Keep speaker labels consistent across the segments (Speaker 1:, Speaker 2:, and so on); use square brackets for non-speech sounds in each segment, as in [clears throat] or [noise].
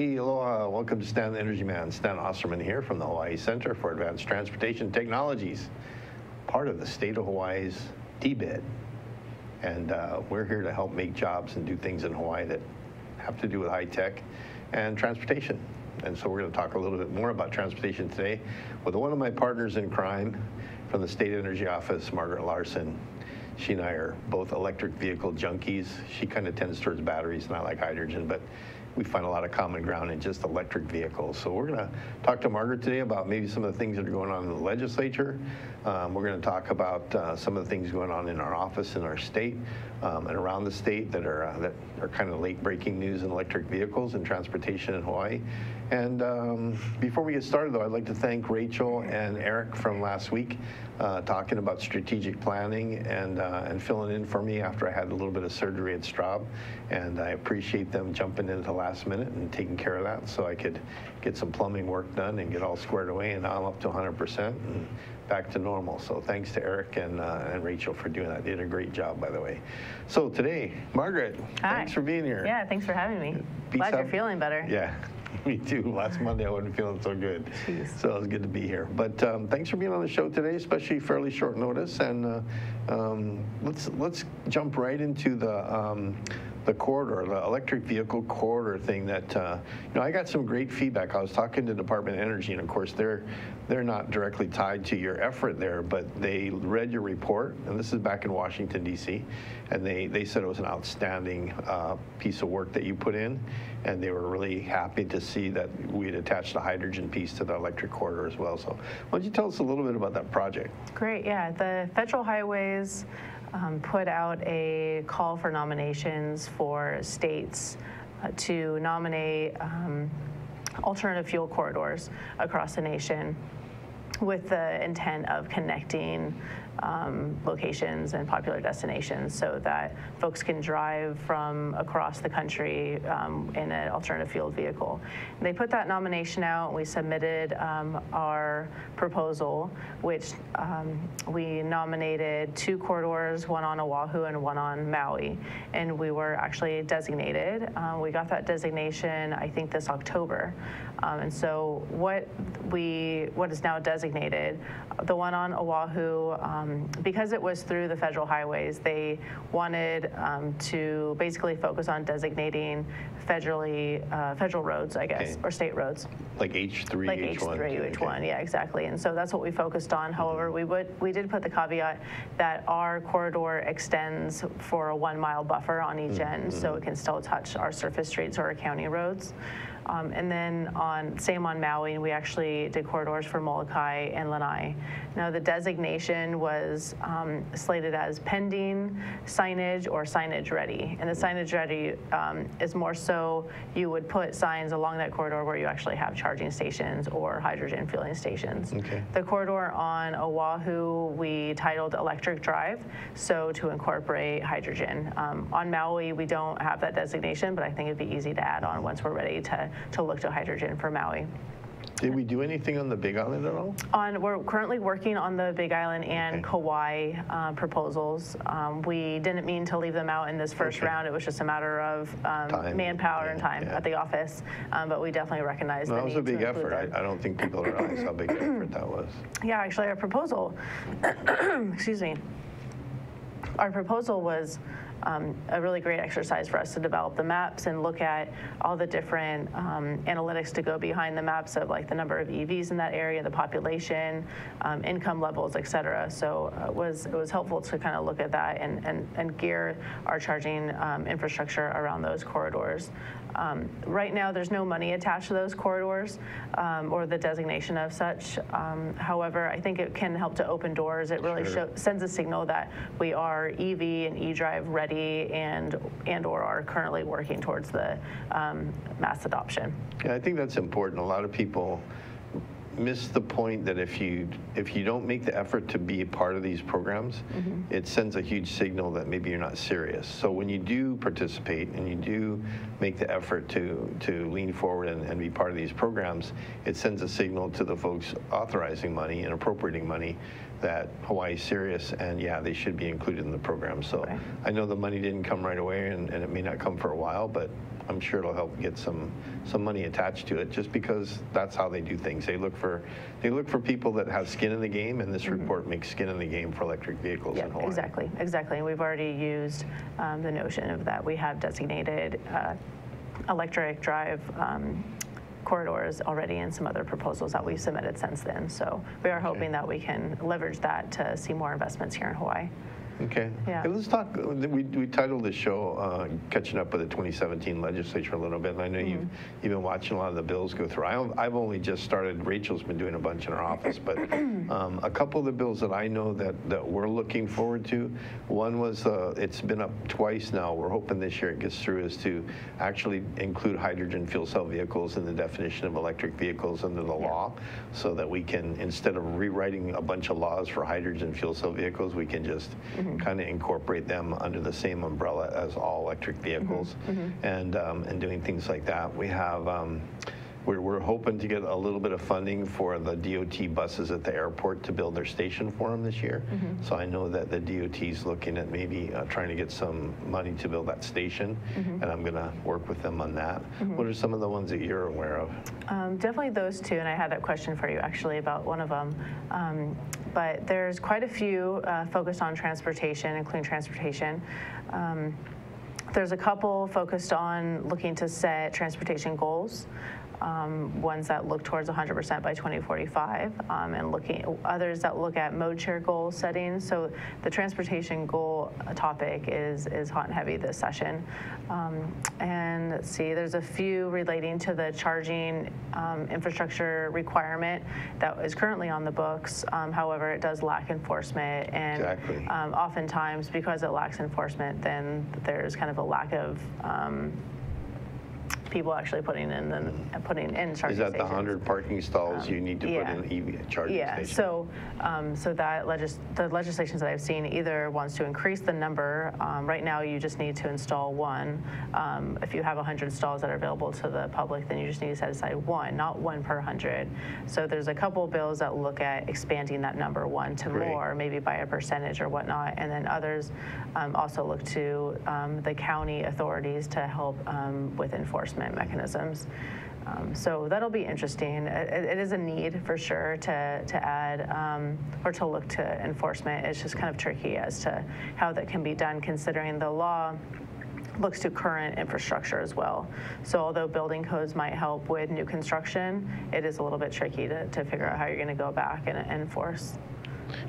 Speaker 1: Hey, aloha. Welcome to Stan the Energy Man. Stan Osserman here from the Hawaii Center for Advanced Transportation Technologies, part of the state of Hawaii's DBED. And uh, we're here to help make jobs and do things in Hawaii that have to do with high tech and transportation. And so we're going to talk a little bit more about transportation today with one of my partners in crime from the State Energy Office, Margaret Larson. She and I are both electric vehicle junkies. She kind of tends towards batteries, not like hydrogen, but we find a lot of common ground in just electric vehicles. So we're going to talk to Margaret today about maybe some of the things that are going on in the legislature. Um, we're going to talk about uh, some of the things going on in our office in our state um, and around the state that are uh, that are kind of late breaking news in electric vehicles and transportation in Hawaii. And um, before we get started, though, I'd like to thank Rachel and Eric from last week uh, talking about strategic planning and uh, and filling in for me after I had a little bit of surgery at Straub. And I appreciate them jumping in at the last minute and taking care of that so I could get some plumbing work done and get all squared away. And now I'm up to 100% and back to normal. So thanks to Eric and, uh, and Rachel for doing that. They did a great job, by the way. So today, Margaret,
Speaker 2: Hi.
Speaker 1: thanks for being here.
Speaker 2: Yeah, thanks for having me.
Speaker 1: Peace
Speaker 2: Glad you're feeling better.
Speaker 1: Yeah, [laughs] me too. Last Monday I wasn't feeling so good.
Speaker 2: Jeez.
Speaker 1: So it was good to be here. But um, thanks for being on the show today, especially fairly short notice. And uh, um, let's let's jump right into the um, the corridor, the electric vehicle corridor thing. That uh, you know, I got some great feedback. I was talking to Department of Energy, and of course they're they're not directly tied to your effort there, but they read your report, and this is back in Washington D.C. And they they said it was an outstanding uh, piece of work that you put in, and they were really happy to see that we had attached the hydrogen piece to the electric corridor as well. So why don't you tell us a little bit about that project?
Speaker 2: Great, yeah. The Federal Highways um, put out a call for nominations for states uh, to nominate um, alternative fuel corridors across the nation with the intent of connecting um, locations and popular destinations so that folks can drive from across the country um, in an alternative fueled vehicle. They put that nomination out, we submitted um, our proposal, which um, we nominated two corridors, one on Oahu and one on Maui, and we were actually designated. Uh, we got that designation, I think, this October. Um, and so what we, what is now designated, the one on Oahu, um, because it was through the federal highways, they wanted um, to basically focus on designating federally, uh, federal roads, I guess,
Speaker 1: Okay.
Speaker 2: or state roads
Speaker 1: Like H3,
Speaker 2: like
Speaker 1: H1?
Speaker 2: H3, H1, yeah, exactly. And so that's what we focused on. However, we would, we did put the caveat that our corridor extends for a one-mile buffer on each end, so it can still touch our surface streets or our county roads. Um, And then on, same on Maui, we actually did corridors for Molokai and Lanai. Now, the designation was um, slated as pending signage or signage ready. And the signage ready um, is more so you would put signs along that corridor where you actually have charging stations or hydrogen fueling stations.
Speaker 1: Okay.
Speaker 2: The corridor on Oahu, we titled Electric Drive, so to incorporate hydrogen. Um, On Maui, we don't have that designation, but I think it'd be easy to add on once we're ready to, to look to hydrogen for Maui.
Speaker 1: Did we do anything on the Big Island at all?
Speaker 2: On, we're currently working on the Big Island and
Speaker 1: Okay.
Speaker 2: Kauai uh, proposals. Um, We didn't mean to leave them out in this first
Speaker 1: Okay.
Speaker 2: round. It was just a matter of um, manpower and time
Speaker 1: yeah.
Speaker 2: at the office, Um, but we definitely recognize
Speaker 1: No, that was a big effort. I, I don't think people realize how big an effort that was.
Speaker 2: Yeah, actually, our proposal, [coughs] excuse me, our proposal was um, a really great exercise for us to develop the maps and look at all the different um, analytics to go behind the maps of like the number of EVs in that area, the population, um, income levels, et cetera. So uh, it was, it was helpful to kind of look at that and, and, and gear our charging um, infrastructure around those corridors. Um, Right now, there's no money attached to those corridors um, or the designation of such. Um, However, I think it can help to open doors. It really
Speaker 1: Sure.
Speaker 2: show- sends a signal that we are EV and E-Drive ready and, and/or are currently working towards the um, mass adoption.
Speaker 1: Yeah, I think that's important. A lot of people miss the point that if you if you don't make the effort to be a part of these programs, it sends a huge signal that maybe you're not serious. So when you do participate and you do make the effort to to lean forward and, and be part of these programs, it sends a signal to the folks authorizing money and appropriating money that Hawaii's serious, and yeah, they should be included in the program. So
Speaker 2: Okay.
Speaker 1: I know the money didn't come right away, and, and it may not come for a while, but I'm sure it'll help get some, some money attached to it, just because that's how they do things. They look for, they look for people that have skin in the game, and this report makes skin in the game for electric vehicles.
Speaker 2: Yeah,
Speaker 1: in Hawaii.
Speaker 2: exactly, exactly. And we've already used um, the notion of that we have designated uh, electric drive um, corridors already in some other proposals that we've submitted since then. So we are hoping that we can leverage that to see more investments here in Hawaii.
Speaker 1: Okay.
Speaker 2: Yeah.
Speaker 1: Hey, let's talk, we, we titled the show, uh, Catching Up with the 2017 Legislature a little bit, and I know you've,
Speaker 2: Mm-hmm.
Speaker 1: you've been watching a lot of the bills go through. I, I've only just started, Rachel's been doing a bunch in our office, but [clears throat] um, a couple of the bills that I know that, that we're looking forward to, one was, uh, it's been up twice now, we're hoping this year it gets through, is to actually include hydrogen fuel cell vehicles in the definition of electric vehicles under the law, so that we can, instead of rewriting a bunch of laws for hydrogen fuel cell vehicles, we can just kind of incorporate them under the same umbrella as all electric vehicles. And, um, and doing things like that. We have, um, we're, we're hoping to get a little bit of funding for the DOT buses at the airport to build their station for them this year. So I know that the DOT is looking at maybe uh, trying to get some money to build that station, and I'm going to work with them on that. What are some of the ones that you're aware of?
Speaker 2: Um, Definitely those two, and I had a question for you actually about one of them. Um, But there's quite a few uh, focused on transportation and clean transportation. Um, There's a couple focused on looking to set transportation goals, um, ones that look towards 100% by 2045, um, and looking, others that look at mode share goal setting. So the transportation goal topic is, is hot and heavy this session. Um, And let's see, there's a few relating to the charging um, infrastructure requirement that is currently on the books. Um, However, it does lack enforcement. And
Speaker 1: Exactly.
Speaker 2: um, oftentimes, because it lacks enforcement, then there's kind of a lack of um, people actually putting in, the- putting in charging
Speaker 1: Is that the
Speaker 2: stations.
Speaker 1: 100 parking stalls you need to put
Speaker 2: yeah.
Speaker 1: in EV charging
Speaker 2: Yeah,
Speaker 1: station?
Speaker 2: so, um, so that legis, the legislations that I've seen either wants to increase the number. Um, right now, you just need to install one. Um, if you have 100 stalls that are available to the public, then you just need to set aside one, not one per 100. So there's a couple bills that look at expanding that number one to
Speaker 1: Great.
Speaker 2: more, maybe by a percentage or whatnot. And then others um, also look to um, the county authorities to help um, with enforcement mechanisms. Um, So that'll be interesting. It it is a need for sure to, to add um, or to look to enforcement. It's just kind of tricky as to how that can be done considering the law looks to current infrastructure as well. So although building codes might help with new construction, it is a little bit tricky to, to figure out how you're going to go back and enforce.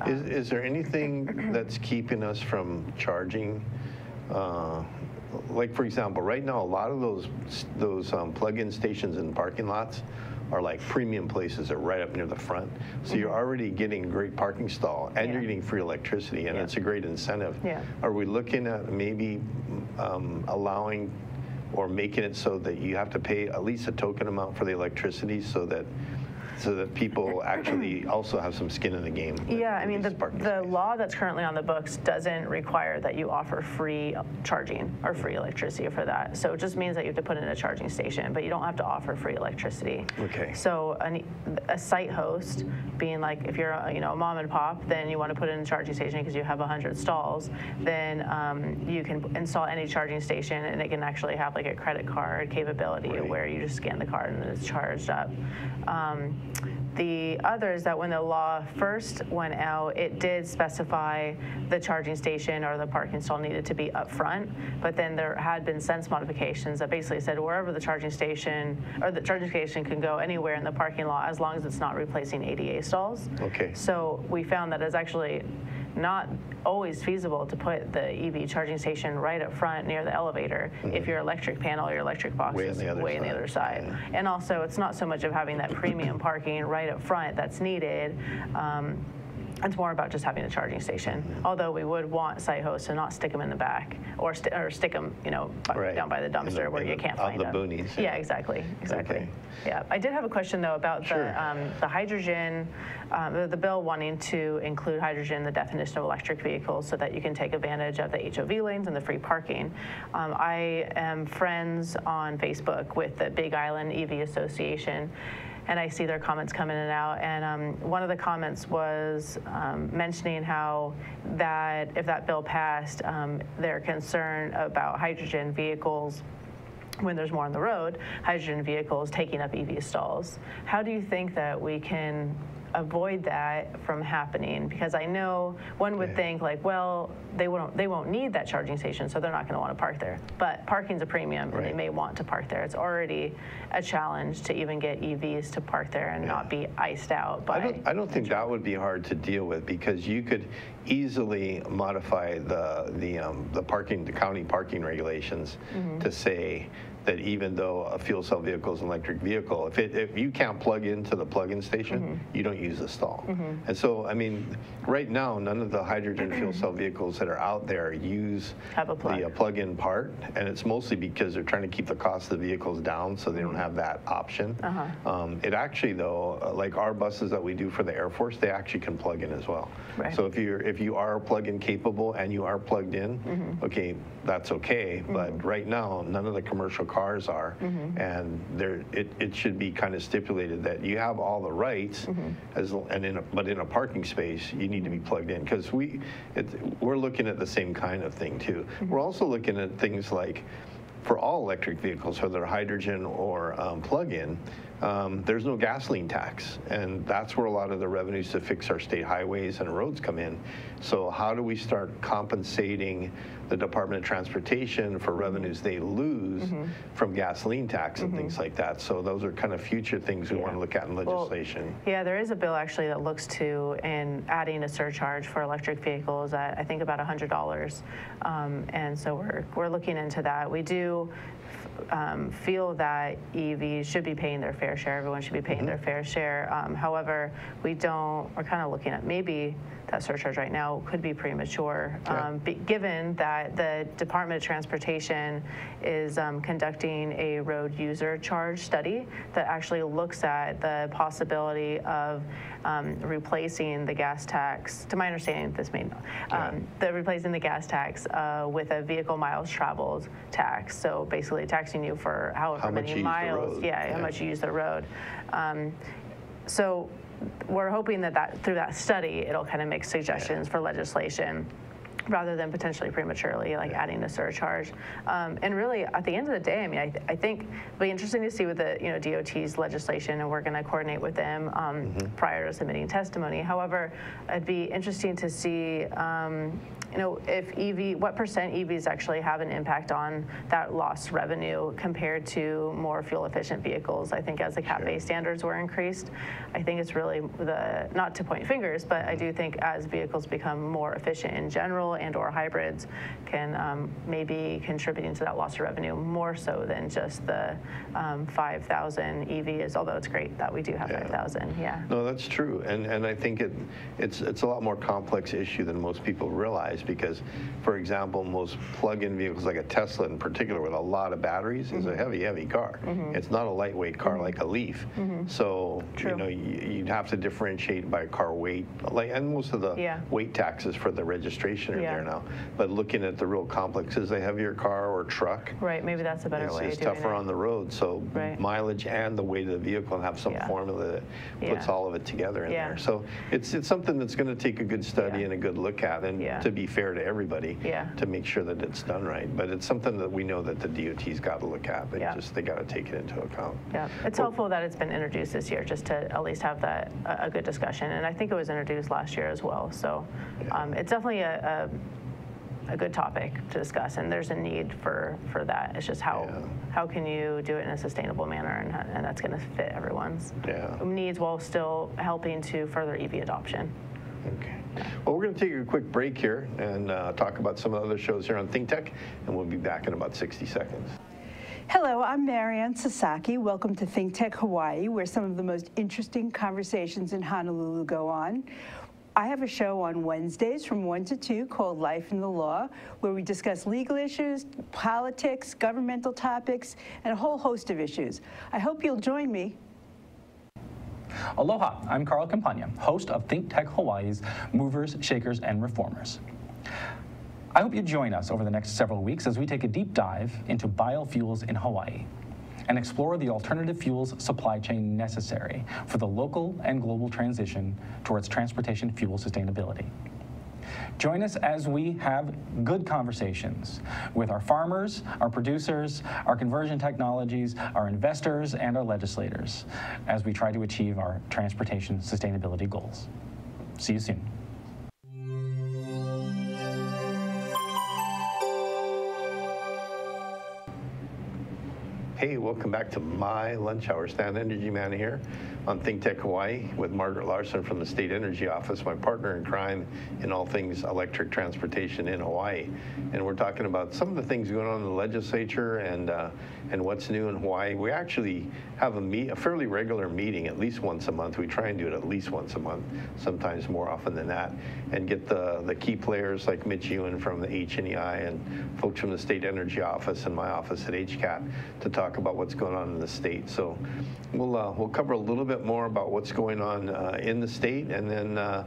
Speaker 1: Is, is there anything that's keeping us from charging? uh, Like, for example, right now, a lot of those, those um, plug-in stations in parking lots are like premium places that are right up near the front. So you're already getting a great parking stall and you're getting free electricity and
Speaker 2: Yeah.
Speaker 1: it's a great incentive.
Speaker 2: Yeah.
Speaker 1: Are we looking at maybe um, allowing or making it so that you have to pay at least a token amount for the electricity so that, so that people actually also have some skin in the game?
Speaker 2: Yeah, I mean, the, the law that's currently on the books doesn't require that you offer free charging or free electricity for that. So it just means that you have to put in a charging station, but you don't have to offer free electricity.
Speaker 1: Okay.
Speaker 2: So an, a site host, being like, if you're, a, you know, a mom and pop, then you want to put in a charging station because you have 100 stalls, then um, you can install any charging station and it can actually have like a credit card capability
Speaker 1: Right.
Speaker 2: where you just scan the card and it's charged up. Um, the other is that when the law first went out, it did specify the charging station or the parking stall needed to be up front, but then there had been sense modifications that basically said wherever the charging station, or the charging station can go anywhere in the parking lot as long as it's not replacing ADA stalls.
Speaker 1: Okay.
Speaker 2: So we found that it's actually not always feasible to put the EV charging station right up front near the elevator if your electric panel, or your electric box
Speaker 1: Mm-hmm. Way
Speaker 2: is
Speaker 1: the other
Speaker 2: way on the other side. And also, it's not so much of having that premium [coughs] parking right up front that's needed. Um, It's more about just having a charging station.
Speaker 1: Mm-hmm.
Speaker 2: Although we would want site hosts to not stick them in the back or, st- or stick them, you know,
Speaker 1: Right.
Speaker 2: down by the
Speaker 1: In the-
Speaker 2: dumpster where you
Speaker 1: the-
Speaker 2: can't find
Speaker 1: the
Speaker 2: them.
Speaker 1: boonies, yeah.
Speaker 2: Yeah, exactly, exactly.
Speaker 1: Okay.
Speaker 2: Yeah, I did have a question though about
Speaker 1: Sure.
Speaker 2: the, um, the hydrogen, um, the- the bill wanting to include hydrogen in the definition of electric vehicles so that you can take advantage of the HOV lanes and the free parking. Um, I am friends on Facebook with the Big Island EV Association. And I see their comments come in and out. And um, one of the comments was um, mentioning how that if that bill passed, um, they're concerned about hydrogen vehicles when there's more on the road, hydrogen vehicles taking up EV stalls. How do you think that we can avoid that from happening? Because I know one would
Speaker 1: Yeah.
Speaker 2: think like, well, they won't they won't need that charging station, so they're not going to want to park there. But parking's a premium, and they may want to park there. It's already a challenge to even get EVs to park there and not be iced out by.
Speaker 1: I don't, I don't think that would be hard to deal with because you could easily modify the, the, um, the parking, the county parking regulations
Speaker 2: Mm-hmm.
Speaker 1: to say that even though a fuel cell vehicle is an electric vehicle, if it, if you can't plug into the plug-in station,
Speaker 2: Mm-hmm.
Speaker 1: you don't use the stall. And so, I mean, right now, none of the hydrogen fuel [clears throat] cell vehicles that are out there use
Speaker 2: Have a plug.
Speaker 1: the uh, plug-in part, and it's mostly because they're trying to keep the cost of the vehicles down, so they don't have that option.
Speaker 2: Uh-huh.
Speaker 1: Um, It actually, though, uh, like our buses that we do for the Air Force, they actually can plug in as well.
Speaker 2: Right.
Speaker 1: So if you're, if you are plug-in capable and you are plugged in,
Speaker 2: Mm-hmm.
Speaker 1: okay, that's okay. But right now, none of the commercial cars are.
Speaker 2: Mm-hmm.
Speaker 1: And there, it, it should be kind of stipulated that you have all the rights,
Speaker 2: Mm-hmm.
Speaker 1: as, and in, a- but in a parking space, you need to be plugged in. Because we, it, we're looking at the same kind of thing too.
Speaker 2: Mm-hmm.
Speaker 1: We're also looking at things like, for all electric vehicles, whether hydrogen or um, plug-in, um, there's no gasoline tax, and that's where a lot of the revenues to fix our state highways and roads come in. So how do we start compensating the Department of Transportation for revenues they lose from gasoline tax and things like that? So those are kind of future things we want to look at in
Speaker 2: Well,
Speaker 1: legislation.
Speaker 2: Yeah, there is a bill actually that looks to in adding a surcharge for electric vehicles at I think about $100. Um, and so we're, we're looking into that. We do um, feel that EVs should be paying their fair share. Everyone should be paying their fair share. Um, however, we don't, we're kind of looking at maybe that surcharge right now could be premature,
Speaker 1: Yeah.
Speaker 2: um, given that the Department of Transportation is um, conducting a road user charge study that actually looks at the possibility of um, replacing the gas tax, to my understanding, this may not, um, the replacing the gas tax uh, with a vehicle miles traveled tax. So basically taxing you for however
Speaker 1: How
Speaker 2: many miles, yeah,
Speaker 1: yeah.
Speaker 2: how much you use the road. Um, so we're hoping that, that through that study, it'll kind of make suggestions for legislation rather than potentially prematurely like adding a surcharge. Um, and really, at the end of the day, I mean, I, th- I think it'll be interesting to see what the you know DOT's legislation, and we're going to coordinate with them um, prior to submitting testimony. However, it'd be interesting to see. Um, you know, if EV, what percent EVs actually have an impact on that lost revenue compared to more fuel efficient vehicles? I think as the CAFE standards were increased, I think it's really the, not to point fingers, but I do think as vehicles become more efficient in general and or hybrids can um, maybe contributing to that loss of revenue more so than just the um, 5,000 EVs, although it's great that we do have
Speaker 1: Yeah.
Speaker 2: 5,000, yeah.
Speaker 1: No, that's true, and and I think it it's it's a lot more complex issue than most people realize because, for example, most plug-in vehicles like a Tesla in particular with a lot of batteries is
Speaker 2: Mm-hmm.
Speaker 1: a heavy heavy car. It's not a lightweight car like a Leaf. So
Speaker 2: True.
Speaker 1: you know you, you'd have to differentiate by car weight, like and most of the
Speaker 2: Yeah.
Speaker 1: weight taxes for the registration
Speaker 2: Yeah.
Speaker 1: there now. But looking at the real complex is a heavier car or truck.
Speaker 2: Right, maybe that's a better
Speaker 1: It's,
Speaker 2: way
Speaker 1: it's tougher
Speaker 2: it.
Speaker 1: on the road, so
Speaker 2: Right.
Speaker 1: mileage and the weight of the vehicle and have some
Speaker 2: Yeah.
Speaker 1: formula that puts
Speaker 2: Yeah.
Speaker 1: all of it together in
Speaker 2: Yeah.
Speaker 1: there. So it's, it's something that's going to take a good study and a good look at, and to be fair to everybody,
Speaker 2: Yeah.
Speaker 1: to make sure that it's done right. But it's something that we know that the DOT's got to look at. They
Speaker 2: Yeah.
Speaker 1: just, they got to take it into account.
Speaker 2: Yeah, it's helpful that it's been introduced this year, just to at least have that, a, a good discussion. And I think it was introduced last year as well. So um, it's definitely a, a, a good topic to discuss, and there's a need for, for that. It's just how,
Speaker 1: Yeah.
Speaker 2: how can you do it in a sustainable manner, and, and that's going to fit everyone's
Speaker 1: Yeah.
Speaker 2: needs while still helping to further EV adoption.
Speaker 1: Okay. Well, we're going to take a quick break here and uh, talk about some of the other shows here on Think Tech, and we'll be back in about 60 seconds.
Speaker 3: Hello, I'm Marianne Sasaki. Welcome to Think Tech Hawaii, where some of the most interesting conversations in Honolulu go on. I have a show on Wednesdays from 1 to 2 called Life in the Law, where we discuss legal issues, politics, governmental topics, and a whole host of issues. I hope you'll join me.
Speaker 4: Aloha, I'm Carl Campagna, host of Think Tech Hawaii's Movers, Shakers, and Reformers. I hope you join us over the next several weeks as we take a deep dive into biofuels in Hawaii. And explore the alternative fuels supply chain necessary for the local and global transition towards transportation fuel sustainability. Join us as we have good conversations with our farmers, our producers, our conversion technologies, our investors, and our legislators as we try to achieve our transportation sustainability goals. See you soon.
Speaker 1: Hey, welcome back to my lunch hour. Stan Energy Man here on Think Tech Hawaii with Margaret Larson from the State Energy Office, my partner in crime in all things electric transportation in Hawaii. And we're talking about some of the things going on in the legislature and uh, and what's new in Hawaii. We actually have a meet a fairly regular meeting at least once a month. We try and do it at least once a month, sometimes more often than that, and get the the key players like Mitch Ewan from the HNEI and folks from the State Energy Office and my office at HCATT to talk about what's going on in the state. So we'll uh, we'll cover a little bit more about what's going on uh, in the state, and then uh,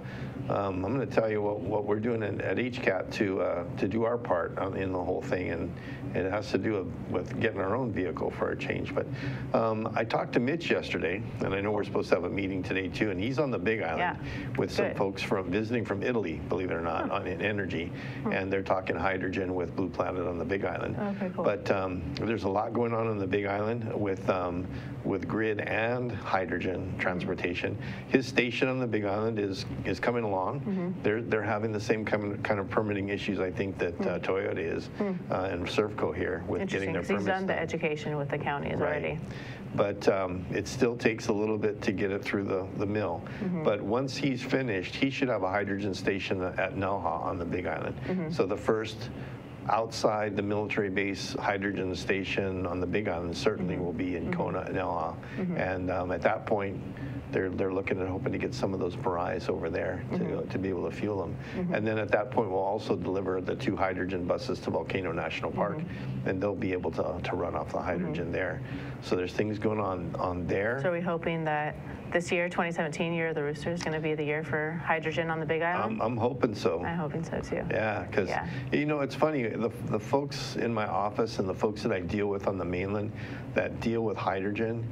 Speaker 1: um, I'm going to tell you what, what we're doing at, at HCATT to uh, to do our part in the whole thing, and it has to do with, getting our own vehicle for a change. But um, I talked to Mitch yesterday, and I know we're supposed to have a meeting today too, and he's on the Big Island
Speaker 2: Yeah.
Speaker 1: with some
Speaker 2: Good.
Speaker 1: folks from visiting from Italy, believe it or not, on in energy, and they're talking hydrogen with Blue Planet on the Big Island.
Speaker 2: Okay, cool.
Speaker 1: But um, there's a lot going on on the Big Island with um, with grid and hydrogen transportation. His station on the Big Island is is coming along.
Speaker 2: Mm-hmm.
Speaker 1: They're they're having the same kind of, kind of permitting issues I think that uh, Toyota is uh, and Servco here with getting
Speaker 2: Hmm.
Speaker 1: Their
Speaker 2: because he's done the education with the counties already.
Speaker 1: But um, it still takes a little bit to get it through the, the mill.
Speaker 2: Mm-hmm.
Speaker 1: But once he's finished, he should have a hydrogen station at Nelha on the Big Island.
Speaker 2: Mm-hmm.
Speaker 1: So the first outside the military base hydrogen station on the Big Island certainly will be in Kona and Nelha. And um, at that point, they're, they're looking at hoping to get some of those Mirais over there to, mm-hmm. to be able to fuel them. Mm-hmm. And then at that point, we'll also deliver the two hydrogen buses to Volcano National mm-hmm. Park, and they'll be able to, to run off the hydrogen there. So there's things going on on there.
Speaker 2: So are we hoping that this year, 2017, year of the rooster, is going to be the year for hydrogen on the Big Island?
Speaker 1: I'm, I'm hoping so.
Speaker 2: I'm hoping so too.
Speaker 1: Yeah, because
Speaker 2: Yeah.
Speaker 1: you know it's funny. The the folks in my office and the folks that I deal with on the mainland that deal with hydrogen,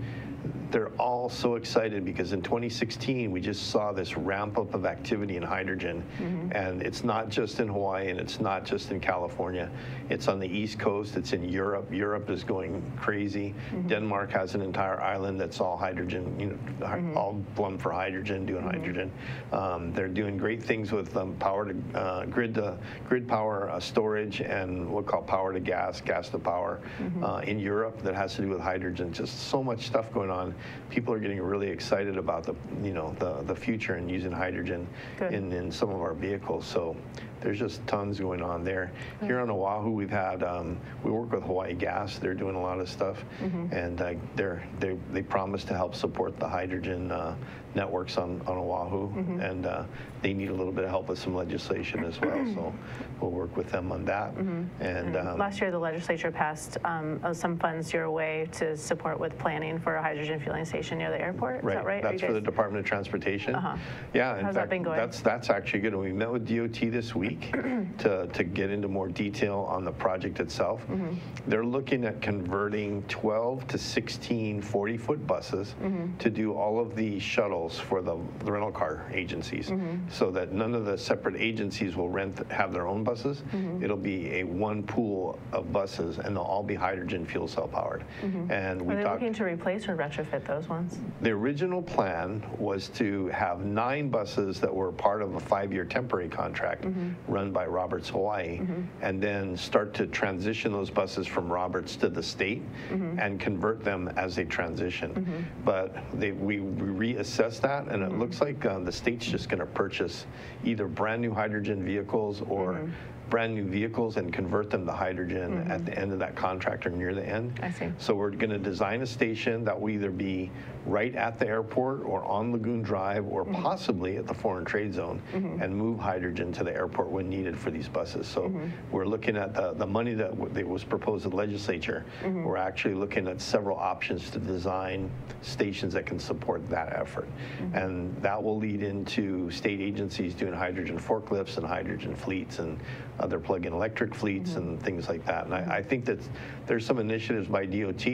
Speaker 1: they're all so excited because in 2016 we just saw this ramp up of activity in hydrogen,
Speaker 2: Mm-hmm.
Speaker 1: and it's not just in Hawaii and it's not just in California. It's on the East Coast. It's in Europe. Europe is going crazy.
Speaker 2: Mm-hmm.
Speaker 1: Denmark has an entire island that's all hydrogen. You know,
Speaker 2: Mm-hmm.
Speaker 1: all plumbed for hydrogen, doing hydrogen. Um, they're doing great things with um, power to uh, grid to grid power uh, storage and what we call power to gas, gas to power
Speaker 2: Mm-hmm.
Speaker 1: uh, in Europe that has to do with hydrogen. Just so much stuff going on. People are getting really excited about the you know the the future and using hydrogen
Speaker 2: Good.
Speaker 1: in in some of our vehicles. So there's just tons going on there. Here on Oahu, we've had um, we work with Hawaii Gas. They're doing a lot of stuff, and uh, they're they they promise to help support the hydrogen uh, networks on on Oahu, and uh, they need a little bit of help with some legislation as well. So [clears throat] we'll work with them on that. And um,
Speaker 2: Last year, the legislature passed um, uh, some funds your way to support with planning for a hydrogen fueling station near the airport. Is that right?
Speaker 1: That's for the Department of Transportation.
Speaker 2: Uh-huh.
Speaker 1: Yeah, in
Speaker 2: How's that
Speaker 1: fact,
Speaker 2: been going?
Speaker 1: that's that's actually good. And we met with DOT this week [clears throat] to to get into more detail on the project itself.
Speaker 2: Mm-hmm.
Speaker 1: They're looking at converting 12 to 16 40-foot buses
Speaker 2: Mm-hmm.
Speaker 1: to do all of the shuttles for the, the rental car agencies,
Speaker 2: Mm-hmm.
Speaker 1: so that none of the separate agencies will rent have their own buses.
Speaker 2: Mm-hmm.
Speaker 1: It'll be a one pool of buses, and they'll all be hydrogen fuel cell powered. And we
Speaker 2: Are they
Speaker 1: talked.
Speaker 2: looking to replace or retrofit those ones?
Speaker 1: The original plan was to have nine buses that were part of a five-year temporary contract run by Roberts Hawaii, mm-hmm. and then start to transition those buses from Roberts to the state mm-hmm. and convert them as they transition. Mm-hmm. But they, we we reassessed that, and it looks like uh, the state's just going to purchase either brand-new hydrogen vehicles or brand new vehicles and convert them to hydrogen at the end of that contract or near the end.
Speaker 2: I see.
Speaker 1: So we're going to design a station that will either be right at the airport or on Lagoon Drive or
Speaker 2: Mm-hmm.
Speaker 1: possibly at the foreign trade zone and move hydrogen to the airport when needed for these buses. So
Speaker 2: Mm-hmm.
Speaker 1: we're looking at the, the money that, w- that was proposed to the legislature.
Speaker 2: Mm-hmm.
Speaker 1: We're actually looking at several options to design stations that can support that effort.
Speaker 2: Mm-hmm.
Speaker 1: And that will lead into state agencies doing hydrogen forklifts and hydrogen fleets and other plug-in electric fleets
Speaker 2: Mm-hmm.
Speaker 1: and things like that. And I, I think that there's some initiatives by DOT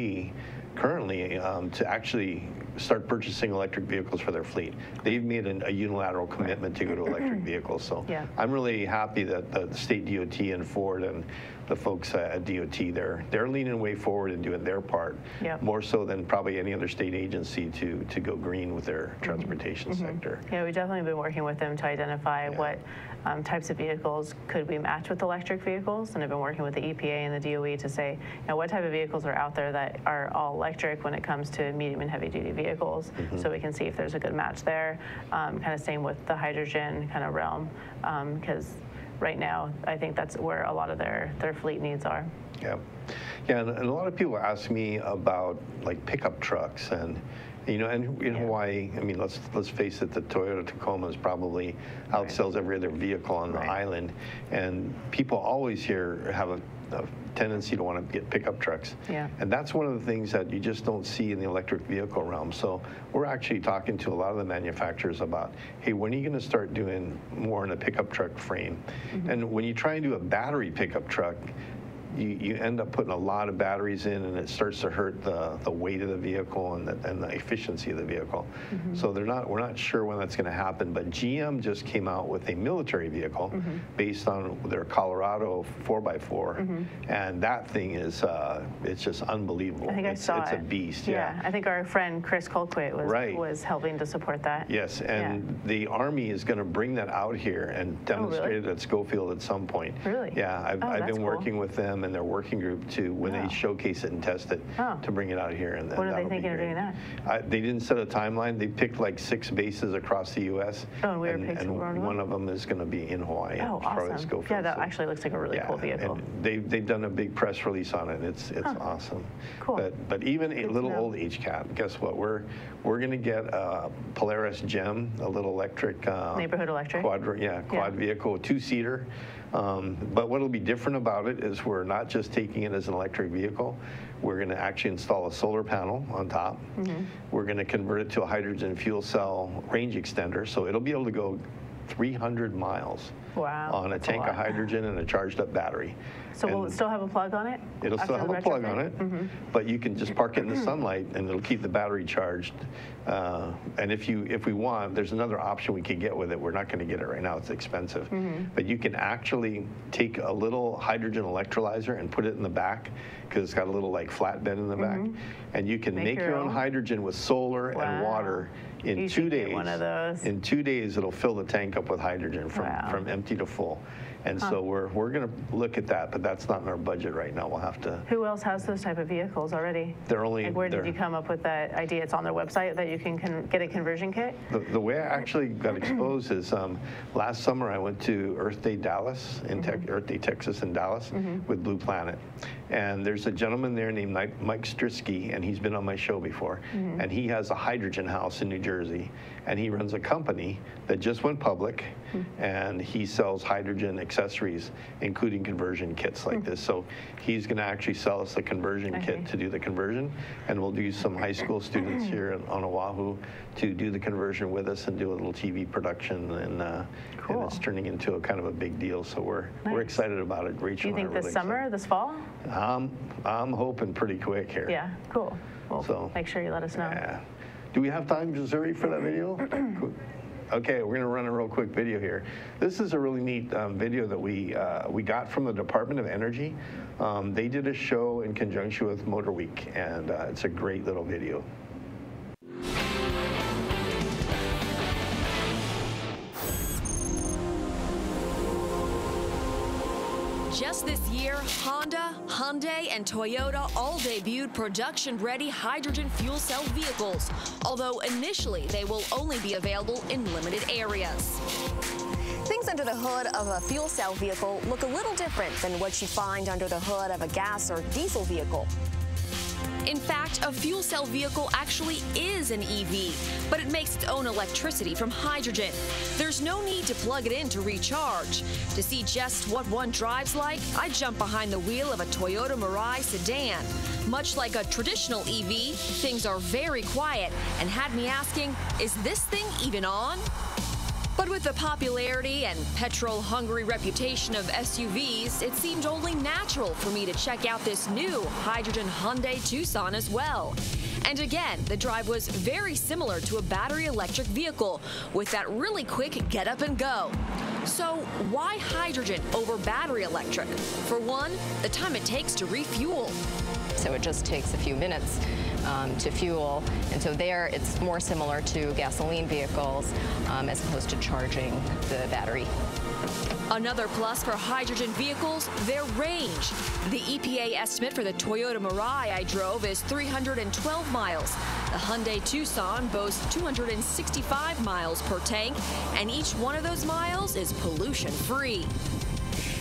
Speaker 1: currently um, to actually start purchasing electric vehicles for their fleet. They've made an, a unilateral commitment to go to electric [clears throat] vehicles. So
Speaker 2: Yeah.
Speaker 1: I'm really happy that the state DOT and Ford and the folks at DOT, they're, they're leaning way forward and doing their part. More so than probably any other state agency to, to go green with their transportation sector.
Speaker 2: Yeah, we've definitely been working with them to identify what um, types of vehicles could we match with electric vehicles, and I've been working with the EPA and the DOE to say, you know, what type of vehicles are out there that are all electric when it comes to medium and heavy duty vehicles, so we can see if there's a good match there. Um, kind of same with the hydrogen kind of realm, because right now I think that's where a lot of their their fleet needs are.
Speaker 1: Yeah, yeah, and, and a lot of people ask me about like pickup trucks and. You know, and in
Speaker 2: Yeah.
Speaker 1: Hawaii, I mean, let's let's face it, the Toyota Tacoma is probably outsells every other vehicle on the
Speaker 2: Right.
Speaker 1: island, and people always here have a, a tendency to want to get pickup trucks.
Speaker 2: Yeah.
Speaker 1: And that's one of the things that you just don't see in the electric vehicle realm. So we're actually talking to a lot of the manufacturers about, hey, when are you going to start doing more in a pickup truck frame? Mm-hmm. And when you try and do a battery pickup truck, you, you end up putting a lot of batteries in and it starts to hurt the, the weight of the vehicle and the, and the efficiency of the vehicle. Mm-hmm. So they're not, we're not sure when that's going to happen, but GM just came out with a military vehicle mm-hmm. based on their Colorado 4x4. Mm-hmm. And that thing is, uh, it's just unbelievable.
Speaker 2: I think I
Speaker 1: it's,
Speaker 2: saw
Speaker 1: it's
Speaker 2: it.
Speaker 1: a beast,
Speaker 2: Yeah, I think our friend Chris Colquitt was
Speaker 1: Right.
Speaker 2: was helping to support that.
Speaker 1: Yes, and the Army is going to bring that out here and oh, demonstrate it at Schofield at some point.
Speaker 2: Oh, Really?
Speaker 1: Yeah, I've,
Speaker 2: Oh,
Speaker 1: I've been
Speaker 2: cool.
Speaker 1: working with them and their working group to, when they showcase it and test it,
Speaker 2: Oh.
Speaker 1: to bring it out here. And then
Speaker 2: When are they thinking of doing that?
Speaker 1: I- They didn't set a timeline. They picked like six bases across the U.S.
Speaker 2: Oh, and we were picked
Speaker 1: and
Speaker 2: one of them?
Speaker 1: one of them is going to be in Hawaii.
Speaker 2: Oh, awesome. Yeah, that
Speaker 1: So-
Speaker 2: actually looks like a really
Speaker 1: yeah,
Speaker 2: cool vehicle.
Speaker 1: and they, they've done a big press release on it. and It's, it's awesome.
Speaker 2: Cool.
Speaker 1: But, but even a
Speaker 2: Good to
Speaker 1: little old HCATT, guess what? We're, we're going to get a Polaris Gem, a little electric. uh,
Speaker 2: Neighborhood electric?
Speaker 1: Quad, yeah, quad
Speaker 2: Yeah.
Speaker 1: vehicle, two-seater. Um, But what'll be different about it is we're not just taking it as an electric vehicle. We're going to actually install a solar panel on top.
Speaker 2: Mm-hmm.
Speaker 1: We're going to convert it to a hydrogen fuel cell range extender, so it'll be able to go 300 miles
Speaker 2: Wow,
Speaker 1: on a
Speaker 2: that's a
Speaker 1: tank of hydrogen and a charged-up battery.
Speaker 2: So will it still have a plug on it?
Speaker 1: It'll still have a plug on
Speaker 2: retrofit? Mm-hmm.
Speaker 1: it, but you can just park it in the [clears throat] sunlight and it'll keep the battery charged. Uh, And if you, if we want, there's another option we could get with it. We're not going to get it right now, it's expensive.
Speaker 2: Mm-hmm.
Speaker 1: But you can actually take a little hydrogen electrolyzer and put it in the back because it's got a little like flatbed in the back. And you can
Speaker 2: Mm-hmm. Make
Speaker 1: make your
Speaker 2: your
Speaker 1: own
Speaker 2: own?
Speaker 1: hydrogen with solar and water in
Speaker 2: You
Speaker 1: two days.
Speaker 2: one of those.
Speaker 1: In two days, it'll fill the tank up with hydrogen from,
Speaker 2: Wow.
Speaker 1: from empty to full. And so we're, we're going to look at that, but that's not in our budget right now. We'll have to,
Speaker 2: Who else has those type of vehicles already?
Speaker 1: they're only.
Speaker 2: Like, where did you come up with that idea? It's on their website that you can get a conversion kit?
Speaker 1: The, the way I actually got exposed is um, last summer I went to Earth Day Dallas, in Tex Earth Day Texas in Dallas with Blue Planet. And there's a gentleman there named Mike, Mike Strizki, and he's been on my show before. Mm-hmm. And he has a hydrogen house in New Jersey. And he runs a company that just went public, hmm. and he sells hydrogen accessories, including conversion kits like hmm. this. So he's going to actually sell us the conversion
Speaker 2: Okay.
Speaker 1: kit to do the conversion, and we'll do some high school students [clears throat] here on Oahu to do the conversion with us and do a little TV production, and, uh,
Speaker 2: Cool.
Speaker 1: and it's turning into a kind of a big deal. So we're we're excited about it.
Speaker 2: Do you think this
Speaker 1: really
Speaker 2: summer, this fall?
Speaker 1: I'm I'm hoping pretty quick here.
Speaker 2: Yeah, cool. Well,
Speaker 1: So-
Speaker 2: make sure you let us know.
Speaker 1: Yeah. Do we have time, Missouri, for that video? [clears throat] Cool. Okay, we're going to run a real quick video here. This is a really neat um, video that we uh, we got from the Department of Energy. Um, they did a show in conjunction with Motor Week, and uh, it's a great little video.
Speaker 5: Honda, Hyundai, and Toyota all debuted production-ready hydrogen fuel cell vehicles, although initially they will only be available in limited areas.
Speaker 6: Things under the hood of a fuel cell vehicle look a little different than what you find under the hood of a gas or diesel vehicle.
Speaker 5: In fact, a fuel cell vehicle actually is an EV, but it makes its own electricity from hydrogen. There's no need to plug it in to recharge. To see just what one drives like, I jump behind the wheel of a Toyota Mirai sedan. Much like a traditional EV, things are very quiet and had me asking, is this thing even on? But with the popularity and petrol hungry reputation of SUVs, it seemed only natural for me to check out this new hydrogen Hyundai Tucson as well. And again, the drive was very similar to a battery electric vehicle with that really quick get up and go. So, why hydrogen over battery electric? For one, the time it takes to refuel.
Speaker 6: So it just takes a few minutes um, to fuel. And so there it's more similar to gasoline vehicles um, as opposed to charging the battery.
Speaker 5: Another plus for hydrogen vehicles, their range. The EPA estimate for the Toyota Mirai I drove is 312 miles. The Hyundai Tucson boasts 265 miles per tank, and each one of those miles is pollution free.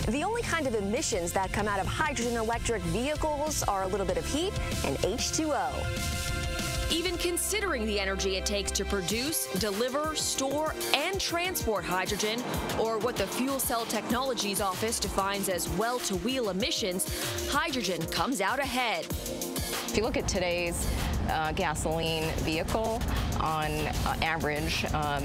Speaker 5: The only kind of emissions that come out of hydrogen electric vehicles are a little bit of heat and H2O. Even considering the energy it takes to produce, deliver, store, and transport hydrogen, or what the Fuel Cell Technologies Office defines as well to wheel emissions, hydrogen comes out ahead.
Speaker 6: If you look at today's uh, gasoline vehicle on uh, average, um,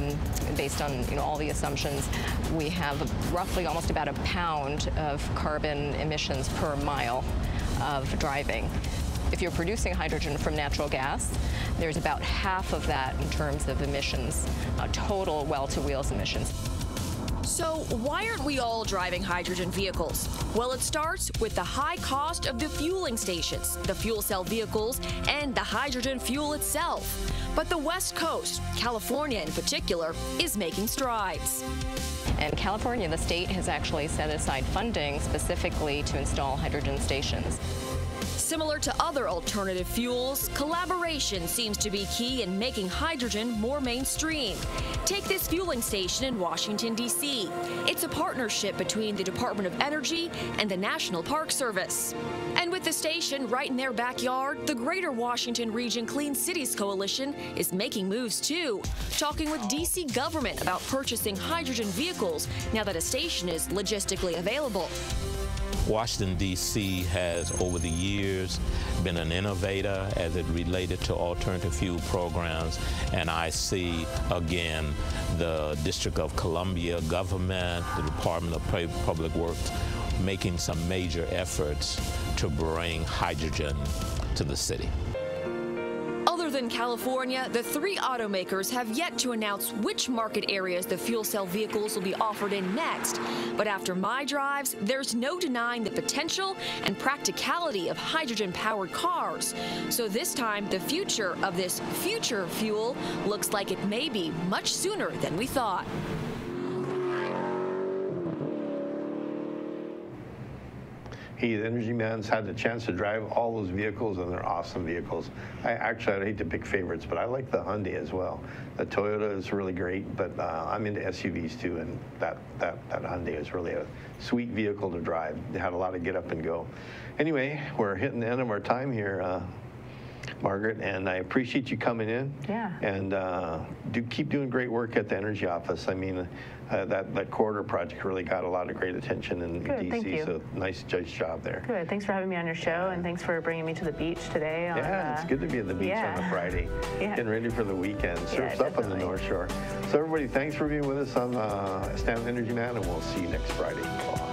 Speaker 6: based on you know all the assumptions, we have roughly almost about a pound of carbon emissions per mile of driving. If you're producing hydrogen from natural gas, there's about half of that in terms of emissions, uh, total well-to-wheels emissions.
Speaker 5: So why aren't we all driving hydrogen vehicles? Well, it starts with the high cost of the fueling stations, the fuel cell vehicles, and the hydrogen fuel itself. But the West Coast, California in particular, is making strides.
Speaker 6: And California, the state, has actually set aside funding specifically to install hydrogen stations.
Speaker 5: Similar to other alternative fuels, collaboration seems to be key in making hydrogen more mainstream. Take this fueling station in Washington, D.C. It's a partnership between the Department of Energy and the National Park Service. And with the station right in their backyard, the Greater Washington Region Clean Cities Coalition is making moves too, talking with D.C. government about purchasing hydrogen vehicles now that a station is logistically available.
Speaker 7: Washington, D.C. has over the years been an innovator as it related to alternative fuel programs, and I see again the District of Columbia government, the Department of Public Works making some major efforts to bring hydrogen to the city
Speaker 5: than California, the three automakers have yet to announce which market areas the fuel cell vehicles will be offered in next. But after my drives, there's no denying the potential and practicality of hydrogen-powered cars. So this time, the future of this future fuel looks like it may be much sooner than we thought.
Speaker 1: He, the Energy Man's had the chance to drive all those vehicles, and they're awesome vehicles. I actually, I'd hate to pick favorites, but I like the Hyundai as well. The Toyota is really great, but uh, I'm into SUVs too, and that, that, that Hyundai is really a sweet vehicle to drive. They had a lot of get up and go. Anyway, we're hitting the end of our time here. Uh, Margaret, and I appreciate you coming in.
Speaker 2: Yeah.
Speaker 1: And uh, do keep doing great work at the Energy Office. I mean, uh, that that corridor project really got a lot of great attention in
Speaker 2: Good,
Speaker 1: DC. So nice judge job there.
Speaker 2: Good. Thanks for having me on your show, and thanks for bringing me to the beach today. On,
Speaker 1: yeah, it's good to be at the beach
Speaker 2: yeah.
Speaker 1: on a Friday,
Speaker 2: yeah.
Speaker 1: getting ready for the weekend. Surf's
Speaker 2: yeah,
Speaker 1: up on the North Shore. So everybody, thanks for being with us on uh, Stan Energy Man, and we'll see you next Friday.